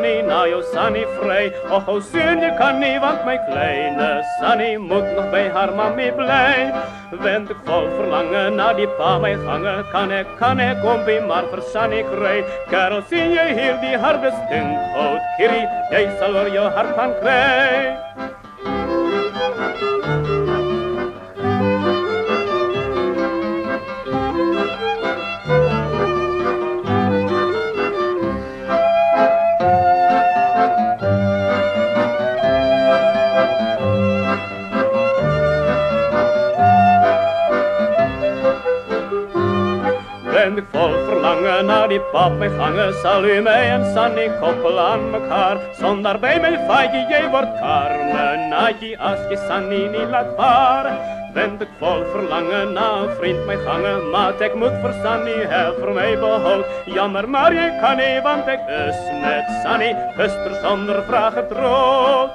Niet naar jou Sunny vrij? Och, oh zin, je kan niet, want mijn kleine Sunny moet nog bij haar mami blij. Wend ik vol verlangen naar die pa mijn gangen, kan ik, kan ik, bij maar voor Sunny krijg. Kerel, zie je hier die harde stinkhout, Kiri, jij zal er je hart van krijgen. Ben ik vol verlangen naar die pap mijn gangen, zal u mij en Sanny koppelen aan mekaar. Zonder bij mijn vaatje, jij wordt karmenaatje als je Sanny niet laat varen. Ben ik vol verlangen naar vriend mijn gangen, maar ik moet voor Sanny heel voor mij behoud. Jammer, maar je kan niet, want ik is met Sanny, gisteren zonder vraag getrouwd.